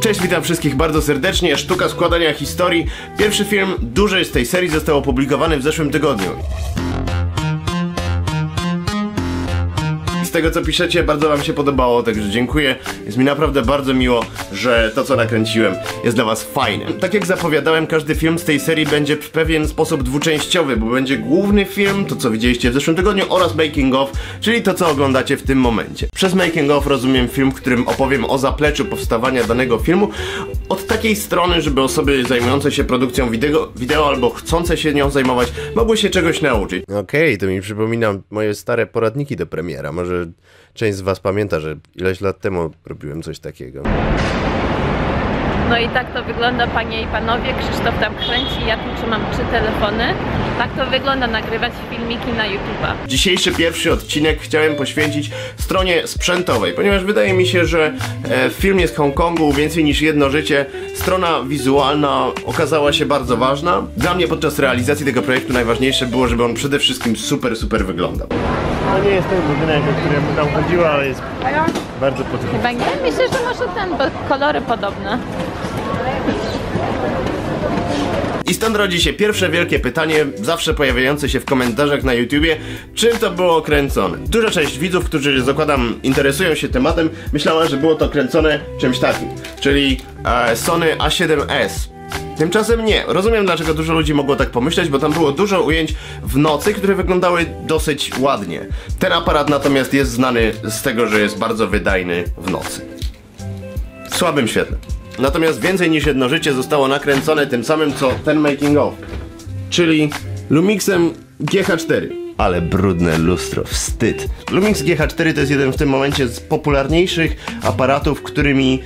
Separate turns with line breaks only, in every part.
Cześć, witam wszystkich bardzo serdecznie. Sztuka składania historii. Pierwszy film duży z tej serii został opublikowany w zeszłym tygodniu. Tego co piszecie, bardzo wam się podobało, także dziękuję. Jest mi naprawdę bardzo miło, że to co nakręciłem jest dla was fajne. Tak jak zapowiadałem, każdy film z tej serii będzie w pewien sposób dwuczęściowy, bo będzie główny film, to co widzieliście w zeszłym tygodniu, oraz making of, czyli to co oglądacie w tym momencie. Przez making of rozumiem film, w którym opowiem o zapleczu powstawania danego filmu od takiej strony, żeby osoby zajmujące się produkcją wideo, wideo albo chcące się nią zajmować mogły się czegoś nauczyć. Okej, to mi przypomina moje stare poradniki do premiera. Może część z was pamięta, że ileś lat temu robiłem coś takiego.
No i tak to wygląda panie i panowie, Krzysztof tam kręci, ja tu trzymam trzy telefony. Tak to wygląda nagrywać filmiki na YouTube'a.
Dzisiejszy pierwszy odcinek chciałem poświęcić stronie sprzętowej, ponieważ wydaje mi się, że e, w filmie z Hongkongu więcej niż jedno życie strona wizualna okazała się bardzo ważna. Dla mnie podczas realizacji tego projektu najważniejsze było, żeby on przede wszystkim super, super wyglądał.
To nie jest ten budynek, o którym tam chodziło, ale jest bardzo podobny.
Chyba nie? Myślę, że może ten, bo kolory podobne.
I stąd rodzi się pierwsze wielkie pytanie, zawsze pojawiające się w komentarzach na YouTubie, czym to było kręcone. Duża część widzów, którzy zakładam interesują się tematem, myślała, że było to kręcone czymś takim, czyli e, Sony A7S. Tymczasem nie. Rozumiem dlaczego dużo ludzi mogło tak pomyśleć, bo tam było dużo ujęć w nocy, które wyglądały dosyć ładnie. Ten aparat natomiast jest znany z tego, że jest bardzo wydajny w nocy. W słabym świetle. Natomiast więcej niż jedno życie zostało nakręcone tym samym co ten making of. Czyli Lumixem GH4. Ale brudne lustro, wstyd. Lumix GH4 to jest jeden w tym momencie z popularniejszych aparatów, którymi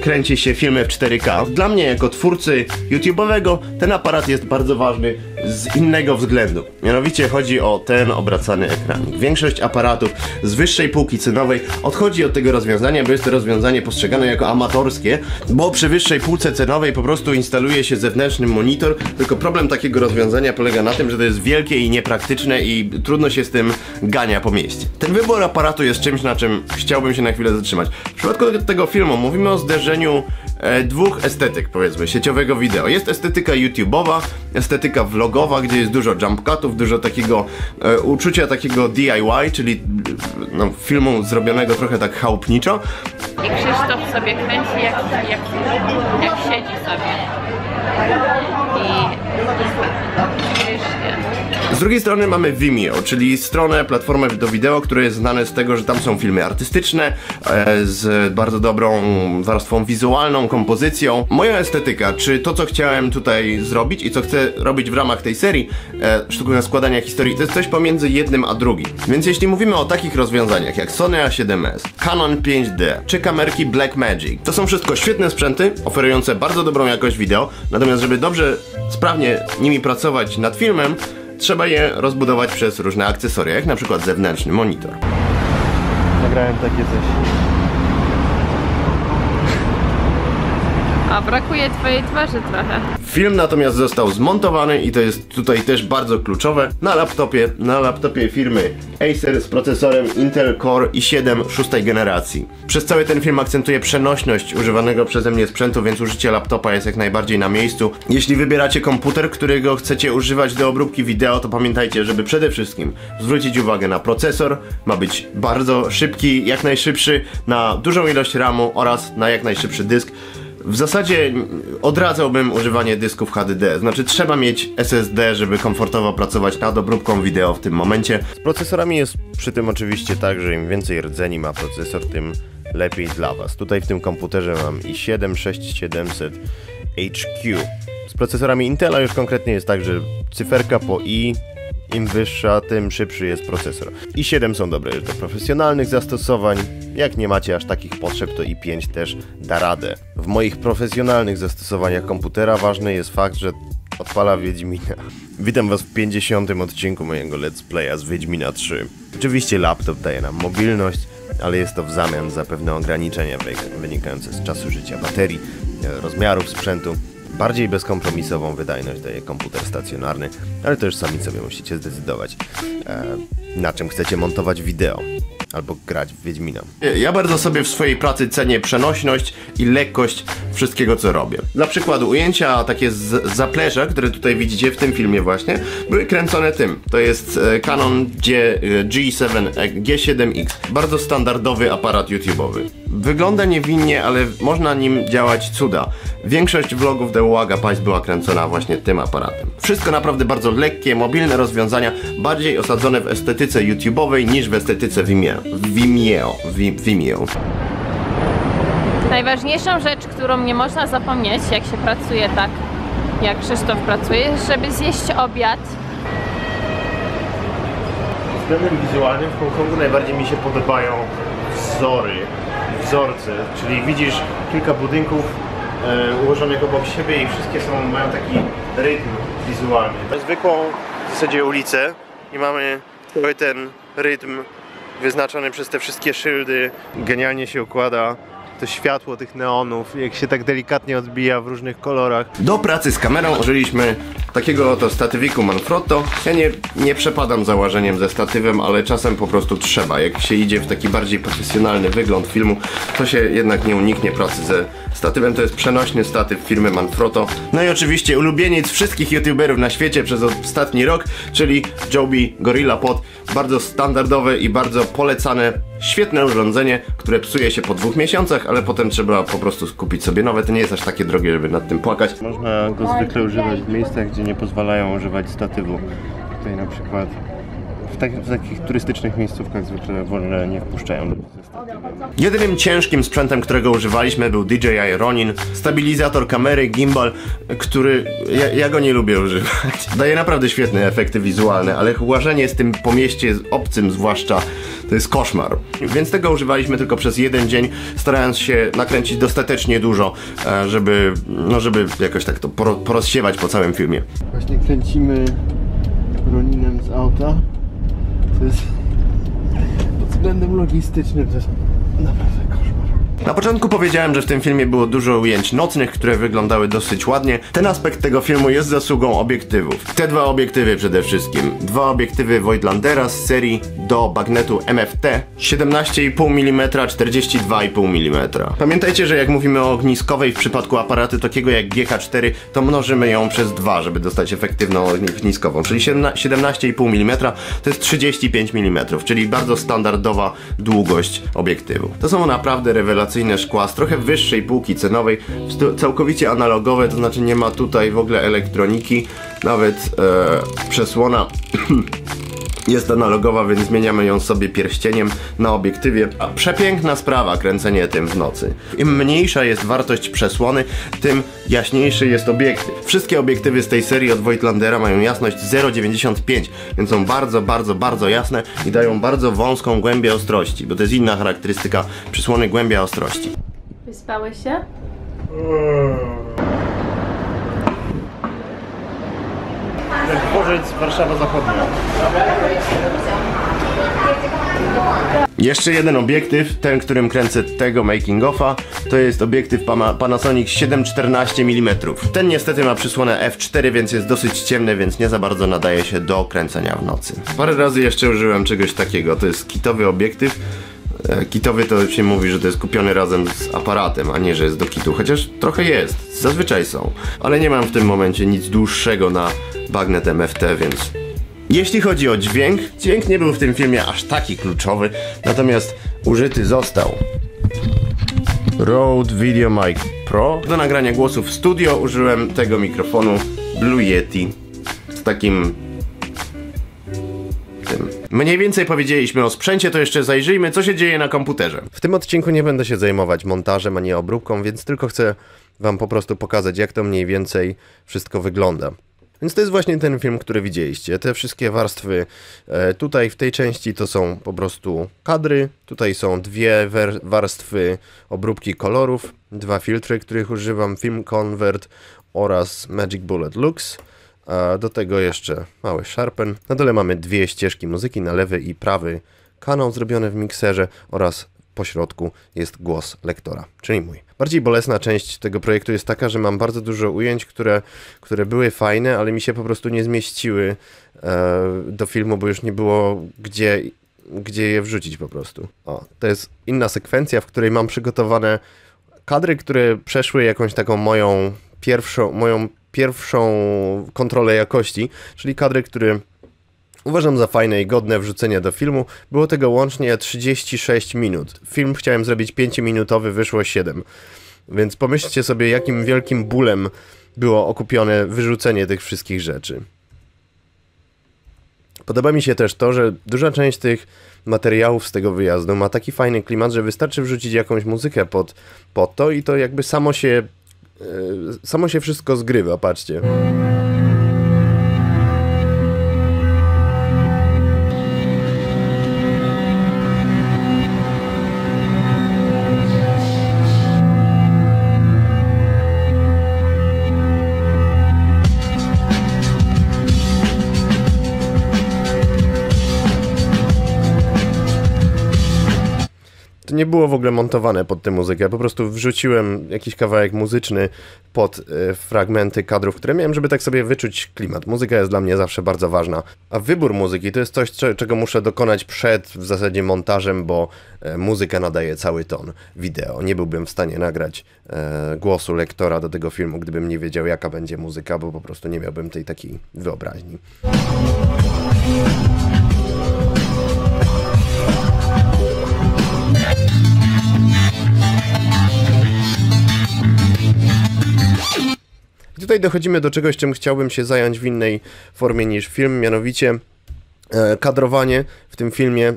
kręci się filmy w 4K. Dla mnie, jako twórcy YouTube'owego, ten aparat jest bardzo ważny z innego względu. Mianowicie chodzi o ten obracany ekranik. Większość aparatów z wyższej półki cenowej odchodzi od tego rozwiązania, bo jest to rozwiązanie postrzegane jako amatorskie, bo przy wyższej półce cenowej po prostu instaluje się zewnętrzny monitor, tylko problem takiego rozwiązania polega na tym, że to jest wielkie i niepraktyczne i trudno się z tym gania po mieście. Ten wybór aparatu jest czymś, na czym chciałbym się na chwilę zatrzymać. W przypadku tego filmu mówimy o zderzeniu e, dwóch estetyk, powiedzmy, sieciowego wideo. Jest estetyka YouTube'owa, estetyka vlogowa, gdzie jest dużo jump cutów, dużo takiego e, uczucia takiego DIY, czyli no, filmu zrobionego trochę tak chałupniczo.
I Krzysztof sobie kręci jak, jak, jak siedzi sobie. I
drugiej strony mamy Vimeo, czyli stronę, platformę do wideo, które jest znane z tego, że tam są filmy artystyczne, e, z bardzo dobrą warstwą wizualną, kompozycją. Moja estetyka, czy to, co chciałem tutaj zrobić i co chcę robić w ramach tej serii e, sztuki składania historii, to jest coś pomiędzy jednym a drugim. Więc jeśli mówimy o takich rozwiązaniach jak Sony A7S, Canon 5D czy kamerki Blackmagic, to są wszystko świetne sprzęty, oferujące bardzo dobrą jakość wideo, natomiast żeby dobrze, sprawnie nimi pracować nad filmem, trzeba je rozbudować przez różne akcesoria, jak na przykład zewnętrzny monitor.
Nagrałem takie coś.
A brakuje twojej twarzy trochę.
Film natomiast został zmontowany i to jest tutaj też bardzo kluczowe na laptopie, na laptopie firmy Acer z procesorem Intel Core i7 szóstej generacji. Przez cały ten film akcentuję przenośność używanego przeze mnie sprzętu, więc użycie laptopa jest jak najbardziej na miejscu. Jeśli wybieracie komputer, którego chcecie używać do obróbki wideo, to pamiętajcie, żeby przede wszystkim zwrócić uwagę na procesor, ma być bardzo szybki, jak najszybszy, na dużą ilość RAMu oraz na jak najszybszy dysk. W zasadzie odradzałbym używanie dysków HDD, znaczy trzeba mieć SSD, żeby komfortowo pracować nad obróbką wideo w tym momencie. Z procesorami jest przy tym oczywiście tak, że im więcej rdzeni ma procesor, tym lepiej dla Was. Tutaj w tym komputerze mam i7 6700 HQ. Z procesorami Intela już konkretnie jest tak, że cyferka po i im wyższa, tym szybszy jest procesor. i7 są dobre do profesjonalnych zastosowań. Jak nie macie aż takich potrzeb, to i5 też da radę. W moich profesjonalnych zastosowaniach komputera ważny jest fakt, że odpala Wiedźmina. Witam was w 50. odcinku mojego Let's Playa z Wiedźmina 3. Oczywiście laptop daje nam mobilność, ale jest to w zamian za pewne ograniczenia wy- wynikające z czasu życia baterii, e, rozmiarów sprzętu. Bardziej bezkompromisową wydajność daje komputer stacjonarny, ale to już sami sobie musicie zdecydować, e, na czym chcecie montować wideo. Albo grać w Wiedźmina. Ja bardzo sobie w swojej pracy cenię przenośność i lekkość wszystkiego, co robię. Dla przykładu, ujęcia takie z zaplecza, które tutaj widzicie w tym filmie właśnie, były kręcone tym. To jest e, Canon G, e, G7, e, G7X. Bardzo standardowy aparat YouTube'owy. Wygląda niewinnie, ale można nim działać cuda. Większość vlogów The Waga Pies była kręcona właśnie tym aparatem. Wszystko naprawdę bardzo lekkie, mobilne rozwiązania, bardziej osadzone w estetyce YouTube'owej niż w estetyce Vimeo. Vimeo. Vi- Vimeo.
Najważniejszą rzecz, którą nie można zapomnieć, jak się pracuje tak, jak Krzysztof pracuje, jest, żeby zjeść obiad.
względem wizualnym w Hongkongu najbardziej mi się podobają wzory, wzorce, czyli widzisz kilka budynków e, ułożonych obok siebie i wszystkie są, mają taki rytm wizualny. Zwykłą w zasadzie ulicę i mamy cały ten rytm wyznaczony przez te wszystkie szyldy. Genialnie się układa to światło tych neonów, jak się tak delikatnie odbija w różnych kolorach.
Do pracy z kamerą użyliśmy takiego oto statywiku Manfrotto. Ja nie, nie przepadam za łażeniem ze statywem, ale czasem po prostu trzeba. Jak się idzie w taki bardziej profesjonalny wygląd filmu, to się jednak nie uniknie pracy ze statywem. To jest przenośny statyw firmy Manfrotto. No i oczywiście ulubieniec wszystkich youtuberów na świecie przez ostatni rok, czyli Joby Gorilla Pod. Bardzo standardowe i bardzo polecane Świetne urządzenie, które psuje się po dwóch miesiącach, ale potem trzeba po prostu kupić sobie nowe. To nie jest aż takie drogie, żeby nad tym płakać.
Można go zwykle używać w miejscach, gdzie nie pozwalają używać statywu. Tutaj na przykład w, tak, w takich turystycznych miejscówkach zwykle wolne nie wpuszczają ludzi ze statywem.
Jedynym ciężkim sprzętem, którego używaliśmy był DJI Ronin, stabilizator kamery, gimbal, który ja, ja go nie lubię używać. Daje naprawdę świetne efekty wizualne, ale łażenie z tym po mieście obcym zwłaszcza to jest koszmar. Więc tego używaliśmy tylko przez jeden dzień, starając się nakręcić dostatecznie dużo, e, żeby, no żeby jakoś tak to poro- porozsiewać po całym filmie.
Właśnie kręcimy Roninem z auta. To jest pod względem logistycznym jest naprawdę.
Na początku powiedziałem, że w tym filmie było dużo ujęć nocnych, które wyglądały dosyć ładnie. Ten aspekt tego filmu jest zasługą obiektywów. Te dwa obiektywy przede wszystkim. Dwa obiektywy Voigtlandera z serii do bagnetu MFT 17,5 mm, 42,5 mm. Pamiętajcie, że jak mówimy o ogniskowej w przypadku aparatu takiego jak GH4, to mnożymy ją przez 2, żeby dostać efektywną ogniskową. Czyli 17,5 mm to jest 35 mm, czyli bardzo standardowa długość obiektywu. To są naprawdę szkła z trochę wyższej półki cenowej, całkowicie analogowe, to znaczy nie ma tutaj w ogóle elektroniki, nawet e, przesłona jest analogowa, więc zmieniamy ją sobie pierścieniem na obiektywie. A przepiękna sprawa kręcenie tym w nocy. Im mniejsza jest wartość przesłony, tym jaśniejszy jest obiektyw. Wszystkie obiektywy z tej serii od Voigtlandera mają jasność 0,95, więc są bardzo, bardzo, bardzo jasne i dają bardzo wąską głębię ostrości, bo to jest inna charakterystyka przysłony głębia ostrości.
Wyspałeś się?
Jak dworzec Warszawa Zachodnia.
Jeszcze jeden obiektyw, ten, którym kręcę tego making offa, to jest obiektyw Pana- Panasonic 714 mm. Ten niestety ma przysłonę f4, więc jest dosyć ciemny, więc nie za bardzo nadaje się do kręcenia w nocy. Parę razy jeszcze użyłem czegoś takiego, to jest kitowy obiektyw. E, Kitowy to się mówi, że to jest kupiony razem z aparatem, a nie, że jest do kitu, chociaż trochę jest, zazwyczaj są. Ale nie mam w tym momencie nic dłuższego na bagnet MFT, więc jeśli chodzi o dźwięk, dźwięk nie był w tym filmie aż taki kluczowy, natomiast użyty został Rode Video Mic Pro. Do nagrania głosu w studio użyłem tego mikrofonu Blue Yeti z takim. Mniej więcej powiedzieliśmy o sprzęcie, to jeszcze zajrzyjmy, co się dzieje na komputerze. W tym odcinku nie będę się zajmować montażem ani obróbką, więc tylko chcę Wam po prostu pokazać, jak to mniej więcej wszystko wygląda. Więc to jest właśnie ten film, który widzieliście. Te wszystkie warstwy e, tutaj w tej części to są po prostu kadry. Tutaj są dwie warstwy obróbki kolorów, dwa filtry, których używam, Film Convert oraz Magic Bullet Lux. A do tego jeszcze mały sharpen. Na dole mamy dwie ścieżki muzyki, na lewy i prawy kanał zrobiony w mikserze oraz po środku jest głos lektora, czyli mój. Bardziej bolesna część tego projektu jest taka, że mam bardzo dużo ujęć, które, które były fajne, ale mi się po prostu nie zmieściły e, do filmu, bo już nie było gdzie gdzie je wrzucić po prostu. O, to jest inna sekwencja, w której mam przygotowane kadry, które przeszły jakąś taką moją pierwszą, moją pierwszą kontrolę jakości, czyli kadry, które uważam za fajne i godne wrzucenia do filmu. Było tego łącznie 36 minut. Film chciałem zrobić 5-minutowy, wyszło 7. Więc pomyślcie sobie, jakim wielkim bólem było okupione wyrzucenie tych wszystkich rzeczy. Podoba mi się też to, że duża część tych materiałów z tego wyjazdu ma taki fajny klimat, że wystarczy wrzucić jakąś muzykę pod, pod to i to jakby samo się, samo się wszystko zgrywa, patrzcie. To nie było w ogóle montowane pod tę muzykę. Po prostu wrzuciłem jakiś kawałek muzyczny pod e, fragmenty kadrów, które miałem, żeby tak sobie wyczuć klimat. Muzyka jest dla mnie zawsze bardzo ważna. A wybór muzyki to jest coś, cze- czego muszę dokonać przed w zasadzie montażem, bo e, muzyka nadaje cały ton wideo. Nie byłbym w stanie nagrać e, głosu lektora do tego filmu, gdybym nie wiedział, jaka będzie muzyka, bo po prostu nie miałbym tej takiej wyobraźni. Tutaj dochodzimy do czegoś, czym chciałbym się zająć w innej formie niż film, mianowicie e, kadrowanie w tym filmie.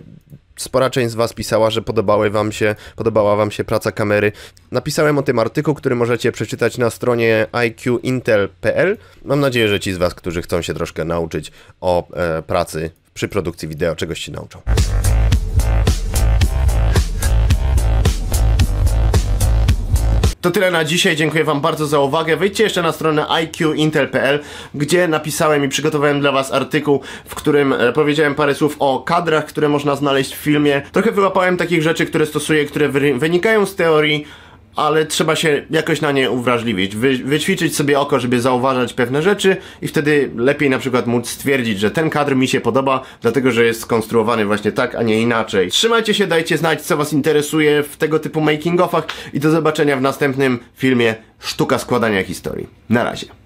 Spora część z Was pisała, że podobały wam się, podobała Wam się praca kamery. Napisałem o tym artykuł, który możecie przeczytać na stronie iqintel.pl. Mam nadzieję, że ci z Was, którzy chcą się troszkę nauczyć o e, pracy przy produkcji wideo, czegoś się nauczą.
To tyle na dzisiaj, dziękuję Wam bardzo za uwagę. Wejdźcie jeszcze na stronę iqintel.pl, gdzie napisałem i przygotowałem dla Was artykuł, w którym e, powiedziałem parę słów o kadrach, które można znaleźć w filmie. Trochę wyłapałem takich rzeczy, które stosuję, które wy wynikają z teorii, ale trzeba się jakoś na nie uwrażliwić, wy, wyćwiczyć sobie oko, żeby zauważać pewne rzeczy i wtedy lepiej na przykład móc stwierdzić, że ten kadr mi się podoba, dlatego że jest skonstruowany właśnie tak, a nie inaczej. Trzymajcie się, dajcie znać, co was interesuje w tego typu making-offach i do zobaczenia w następnym filmie Sztuka składania historii. Na razie.